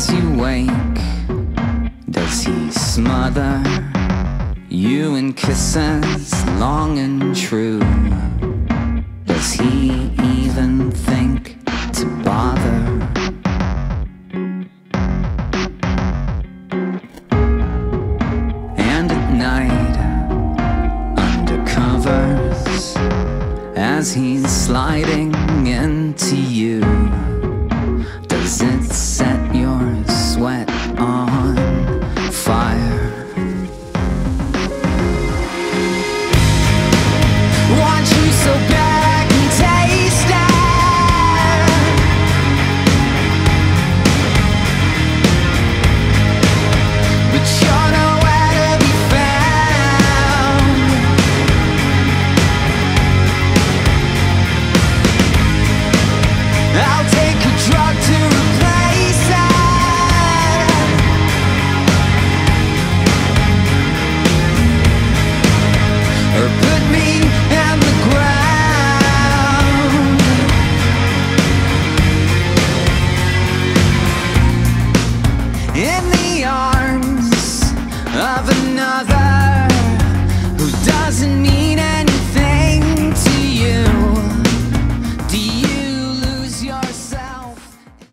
as you wake? Does he smother you in kisses long and true? Does he even think to bother? And at night, under covers, as he's sliding into you